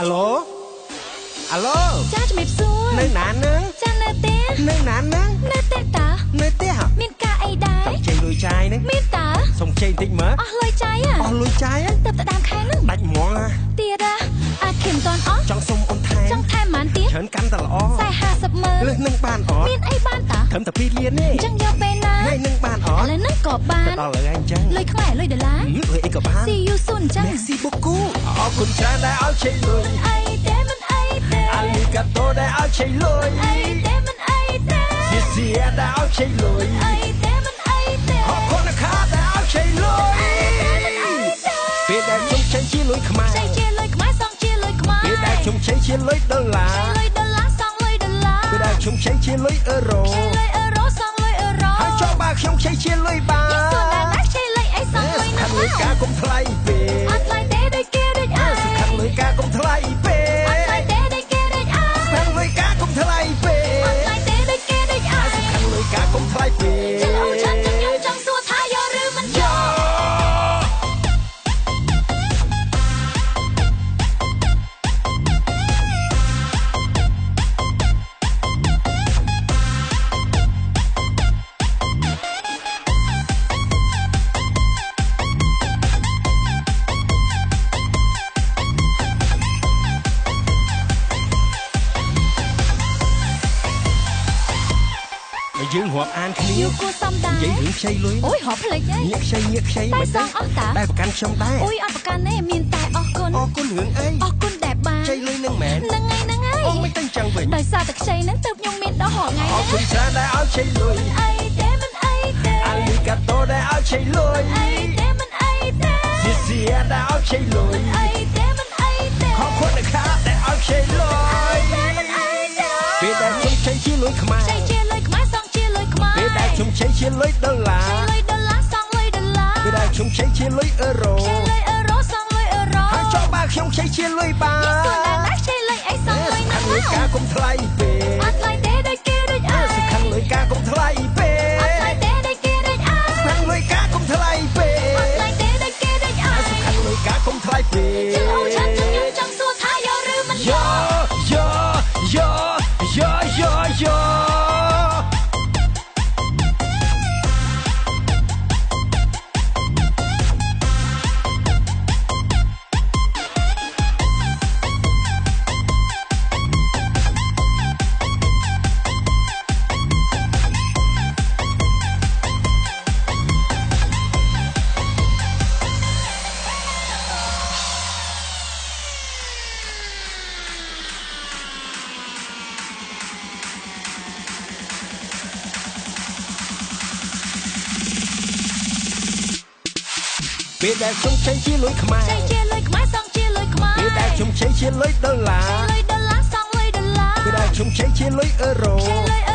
អាឡូអាឡូចាជំរាបសួរនៅណានឹងចានៅទេនៅណានឹងនៅទេតានៅផ្ទះហ៎មានការអីដែរចង់ចេញលុយចាយនឹងមានតាសុំចេញតិចមើលអស់លុយចាយហ៎អស់លុយចាយហ៎ទៅទៅដើមខែហ្នឹងដាច់ហ្មងហ៎ទៀតហ៎អាខេមតនអស់ចង់សុំអូនថែចមង់ថែមប៉ុន្មានទៀតច្រើនកាន់តែល្អខ្សែ50ម៉ឺនលើសនឹងបានអត់មានអីបានតាត្រឹ មតែ2លានទេអញ្ចឹងយកពេលណាថ្ងៃនឹងបានអឥត់ឡូវហ្នឹងក៏បានទៅដល់លើហើយអញ្ចឹងលុយខ្មែរលុយដុល្លារហឹមលុយអីក៏បាន See you soon អញ្ចឹង Merci beaucoup អរគុណច្រើនដែលឲ្យឆេលុយអីទេមិនអីទេអាលីកាតូដែលឲ្យឆេលុយអីទេមិនអីទេជាសៀដែលឲ្យឆេលុយអីទេមិនអីទេអរគុណខាដែលឲ្យឆេលុយពេលដែលខ្ញុំចេញជាលុយខ្មែរចៃជាលុយខ្មែរសងជាលុយខ្មែរពេលដែលខ្ញុំចេញជាលុយដុល្លារ លារពេលដែលខ្ញុំចេញជាលុយអឺរ៉ូឆៃលុយអឺរ៉ូសងលុយអឺរ៉ូហើយចង់បើខ្ញុំចេញជាលុយបាសួរណាស់ណាស់ឆៃលុយអីសងលុយណាខាស់ងលុយការកុំថ្លៃពេ ហើយយើងរាប់អានគ្នាយូគួសំតានិយាយរឿងខ្ចីលុយអូយហប់ភ្លេចហើយញៀកខ្ចីញៀកខ្ចីតែមិនសដឹងងអស់តាដែលប្រកាន់ខ្ញុំដែរអូយអត់ប្រកាន់ទេមានតែអរគុណអរគុណរឿងអីអរគុណដែលបានខ្ចីលុយនឹងមែនហ្នឹងហើយហ្នឹងហើយអូមិនដឹងចឹងវិញដោយសារតែខ្ចីហ្នឹងទើបខ្ញុំមានដល់រហថ្ងៃអរគុហ្នឹងណច្រើនដែលឲ្យខ្ចីលុយអីទេមិនអីទេអាលីកាតូដែលឲ្យខ្ចីលុយអីទេមិនអីទេជាសៀដែលឲ្យខ្ចីលុយអីទេមិនអីទេខកគុណខាដែលឲ្យខ្ចីលុយ ដុល្លារលុយដុល្លារសងលុយដុល្លារពេលដែលខ្ញុំចេញជាលុយអឺរ៉ូលុយអឺរ៉ូសងលុយអឺរ៉ូហើយចង់បើខ្ញុំចេញជាលុយបាសួរណាស់ណាស់ចៃលុយអីសងលុយណាខាស់ងលុយការកុំថ្លៃពេកអត់ថ្លៃទេដូចគេដូចអើសំខាន់លុយការកុំថ្លៃពេអត់ថ្លៃកទេដូចគេដូចអើសំខាន់លុយការកុំថ្លៃពេអត់ថ្លៃកទេដូចគេដូចអើសំខាន់លុយការកុំថ្លៃពេចឹងអូកឆាន់ចឹងខ្ញុំចង់សួរថាយកឬមិនយយោក ពេលដែលខ្ញុំចេញជាលុយខ្មែរចៃជាលុយខ្មែរសងជាលុយខ្មែរពេលដែលខ្ញុំចេញជាលុយដុល្លារលុយដុល្លារសងលុយដុល្លារពេលដែលខ្ញុំចេញជាលុយអឺរ៉ូលុយអឺរ៉ូសងលុយ